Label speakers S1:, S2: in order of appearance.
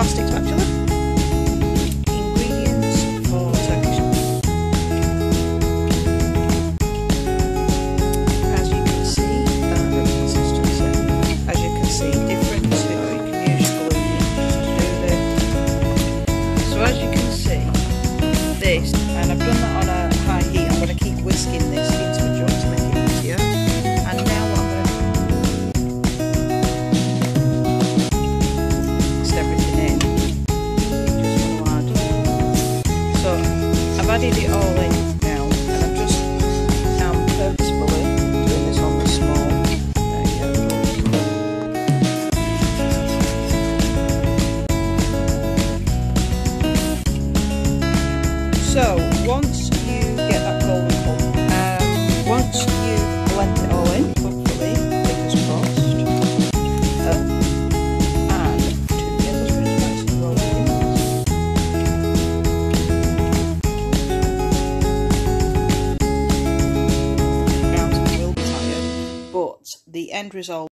S1: plastic spatula. Ingredients for Turkish As you can see, uh, consistency. As you can see, different you can use glue to do this. So as you can see, this, and I've done that added it all in now, and I'm just um, purposefully doing this on the small. So once but the end result